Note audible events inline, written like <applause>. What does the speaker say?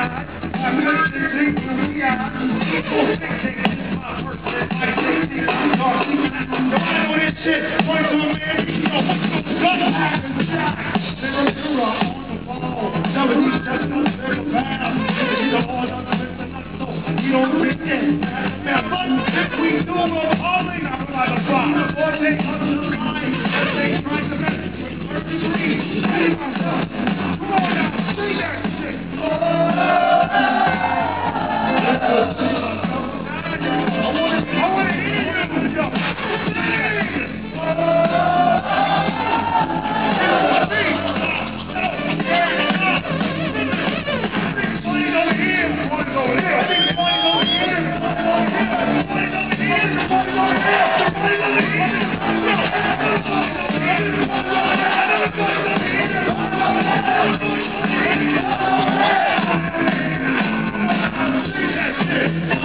I'm not the same. Yeah, I'm not the same. Thank <laughs> you.